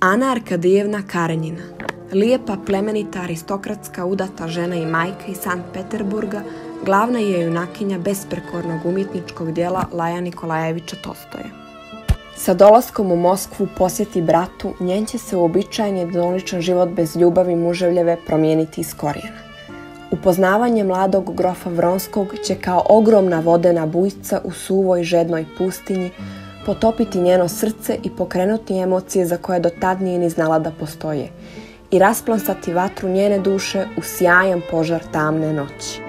Ana Arkadijevna Karenjina, lijepa plemenita aristokratska udata žena i majka iz Sankt Peterburga, glavna je junakinja besprekornog umjetničkog dijela Laja Nikolajevića Tostoja. Sa dolaskom u Moskvu posjeti bratu, njen će se uobičajen jednoličan život bez ljubavi muževljeve promijeniti iz korijena. Upoznavanje mladog grofa Vronskog će kao ogromna vodena bujca u suvoj žednoj pustinji potopiti njeno srce i pokrenuti emocije za koje do tad nije ni znala da postoje i rasplansati vatru njene duše u sjajan požar tamne noći.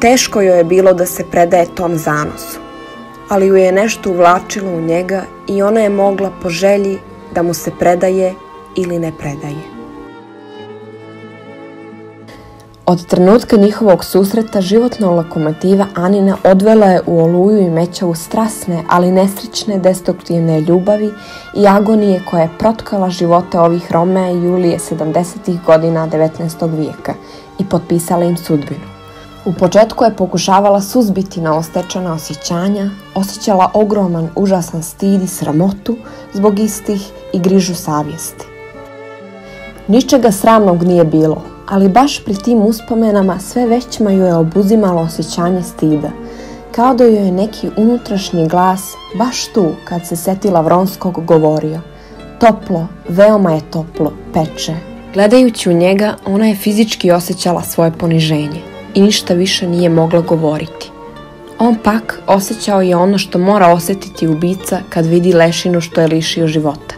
Teško joj je bilo da se predaje tom zanosu, ali ju je nešto uvlačilo u njega i ona je mogla po želji da mu se predaje ili ne predaje. Od trenutka njihovog susreta životna lokomotiva Anina odvela je u oluju i mećavu strasne, ali nesrećne destruktivne ljubavi i agonije koja je protkala živote ovih Romea i Julije 70. godina 19. vijeka i potpisala im sudbinu. U početku je pokušavala suzbiti na ostečana osjećanja, osjećala ogroman, užasan stid i sramotu zbog istih i grižu savjesti. Ničega sramnog nije bilo, ali baš pri tim uspomenama sve većma ju je obuzimalo osjećanje stida, kao da joj je neki unutrašnji glas baš tu kad se setila Vronskog govorio. Toplo, veoma je toplo, peče. Gledajući u njega, ona je fizički osjećala svoje poniženje i ništa više nije mogla govoriti. On pak osjećao je ono što mora osjetiti ubica kad vidi lešinu što je lišio života.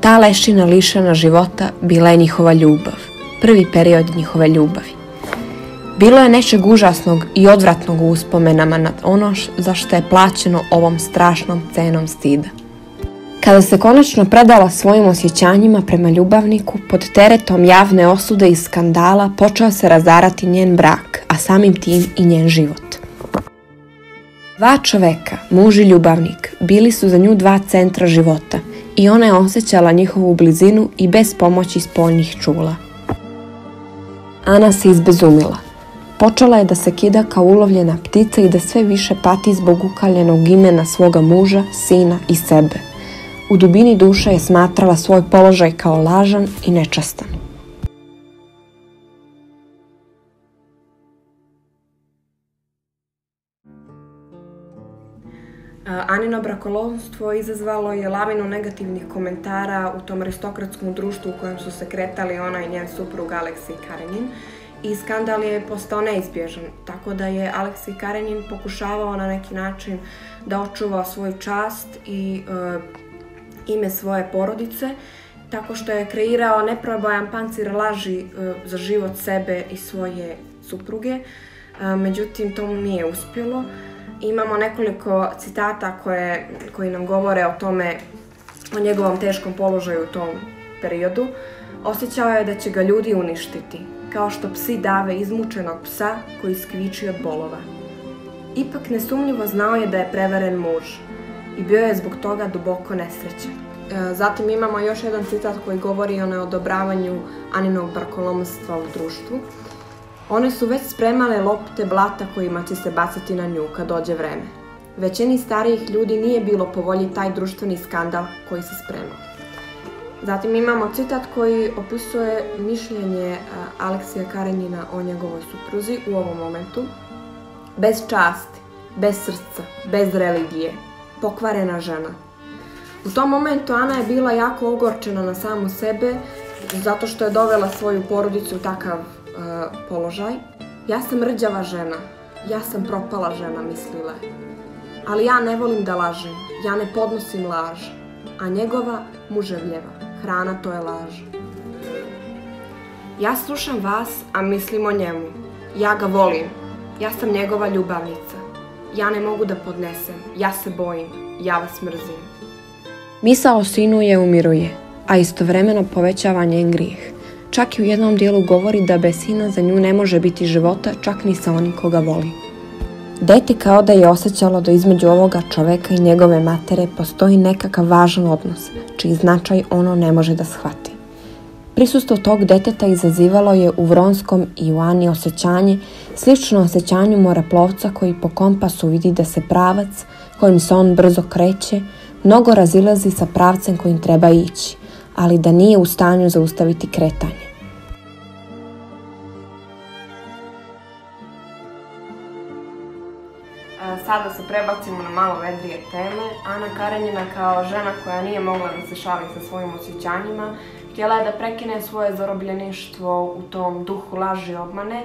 Ta lešina lišena života bila je njihova ljubav prvi period njihove ljubavi. Bilo je nečeg užasnog i odvratnog u uspomenama nad ono za što je plaćeno ovom strašnom cenom stida. Kada se konačno predala svojim osjećanjima prema ljubavniku, pod teretom javne osude i skandala počeo se razarati njen brak, a samim tim i njen život. Dva čoveka, muž i ljubavnik, bili su za nju dva centra života i ona je osjećala njihovu blizinu i bez pomoći spoljnih čula. Ana se izbezumila. Počela je da se kida kao ulovljena ptica i da sve više pati zbog ukaljenog imena svoga muža, sina i sebe. U dubini duše je smatrala svoj položaj kao lažan i nečastan. Anino brakolovstvo izazvalo je lavinu negativnih komentara u tom aristokratskom društvu u kojem su se kretali ona i njen suprug Aleksi Karenin i skandal je postao neizbježan, tako da je Aleksi Karenin pokušavao na neki način da očuva svoju čast i e, ime svoje porodice, tako što je kreirao neprobajan pancir laži e, za život sebe i svoje supruge, e, međutim to mu nije uspjelo. Imamo nekoliko citata koje, koji nam govore o tome, o njegovom teškom položaju u tom periodu. Osjećao je da će ga ljudi uništiti, kao što psi dave izmučenog psa koji skviči od bolova. Ipak nesumnjivo znao je da je prevaren muž i bio je zbog toga duboko nesrećen. E, zatim imamo još jedan citat koji govori o neodobravanju Aninog brakolomstva u društvu. One su već spremale lopte blata kojima će se bacati na nju kad dođe vreme. Većini starijih ljudi nije bilo po volji taj društveni skandal koji se spremao. Zatim imamo citat koji opisuje mišljenje Aleksija Karenjina o njegovoj supruzi u ovom momentu. Bez časti, bez srca, bez religije, pokvarena žena. U tom momentu Ana je bila jako ogorčena na samu sebe zato što je dovela svoju porodicu u takav položaj. Ja sam rđava žena, ja sam propala žena, mislila. Ali ja ne volim da lažem, ja ne podnosim laž, a njegova muževljeva, hrana to je laž. Ja slušam vas, a mislim o njemu. Ja ga volim, ja sam njegova ljubavnica. Ja ne mogu da podnesem, ja se bojim, ja vas mrzim. Misa o sinu je umiruje, a istovremeno povećava njen grijeh. Čak i u jednom dijelu govori da bez sina za nju ne može biti života, čak ni sa onim koga voli. Dete kao da je osjećalo da između ovoga čoveka i njegove matere postoji nekakav važan odnos, čiji značaj ono ne može da shvati. Prisustvo tog deteta izazivalo je u Vronskom i u Ani osjećanje, slično osjećanju moreplovca koji po kompasu vidi da se pravac, kojim se on brzo kreće, mnogo razilazi sa pravcem kojim treba ići, ali da nije u stanju zaustaviti kretanje. Sada se prebacimo na malo vedrije teme. Ana Karenjina kao žena koja nije mogla da se šali sa svojim osjećanjima, htjela je da prekine svoje zarobljeništvo u tom duhu laži i obmane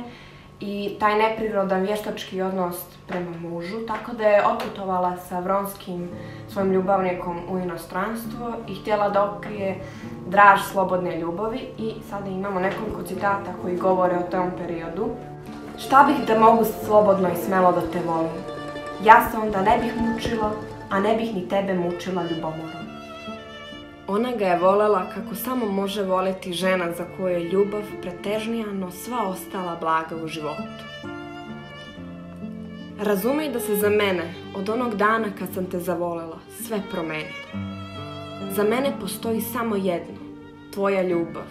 i taj neprirodan vještački odnos prema mužu, tako da je otputovala sa Vronskim svojim ljubavnikom u inostranstvo i htjela da otkrije draž slobodne ljubavi i sada imamo nekoliko citata koji govore o tom periodu. Šta bih da mogu slobodno i smelo da te volim? Ja se onda ne bih mučila, a ne bih ni tebe mučila ljubomorom. Ona ga je volela kako samo može voleti žena za koju je ljubav pretežnija, no sva ostala blaga u životu. Razumij da se za mene, od onog dana kad sam te zavolela, sve promenilo. Za mene postoji samo jedno, tvoja ljubav.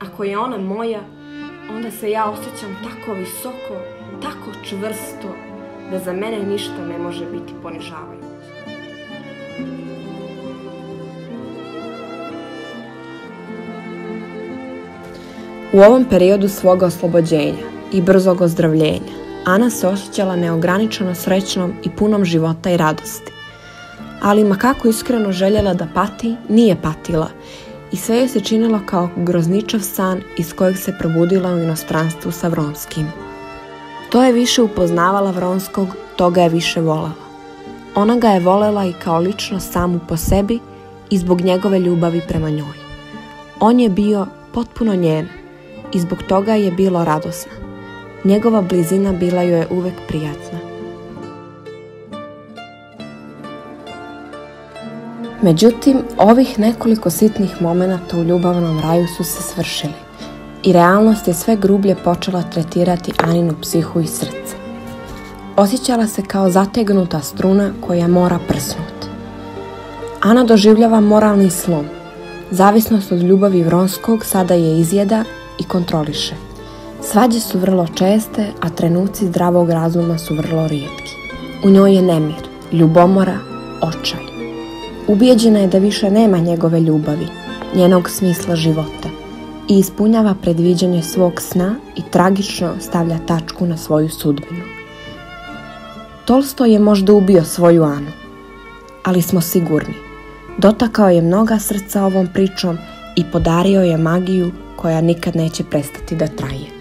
Ako je ona moja, onda se ja osjećam tako visoko, tako čvrsto, da za mene ništa ne može biti ponižavajuće. U ovom periodu svoga oslobođenja i brzog ozdravljenja, Ana se osjećala neograničeno srećnom i punom života i radosti. Ali ma kako iskreno željela da pati, nije patila i sve je se činilo kao grozničav san iz kojeg se probudila u inostranstvu sa Vronskim. To je više upoznavala Vronskog, to ga je više volala. Ona ga je volela i kao lično samu po sebi i zbog njegove ljubavi prema njoj. On je bio potpuno njen i zbog toga je bilo radosna. Njegova blizina bila joj je uvek prijatna. Međutim, ovih nekoliko sitnih momenata u ljubavnom raju su se svršili i realnost je sve grublje počela tretirati Aninu psihu i srce. Osjećala se kao zategnuta struna koja mora prsnuti. Ana doživljava moralni slom. Zavisnost od ljubavi Vronskog sada je izjeda i kontroliše. Svađe su vrlo česte, a trenuci zdravog razuma su vrlo rijetki. U njoj je nemir, ljubomora, očaj. Ubijeđena je da više nema njegove ljubavi, njenog smisla života i ispunjava predviđanje svog sna i tragično stavlja tačku na svoju sudbinu. Tolsto je možda ubio svoju Anu, ali smo sigurni. Dotakao je mnoga srca ovom pričom i podario je magiju koja nikad neće prestati da traje.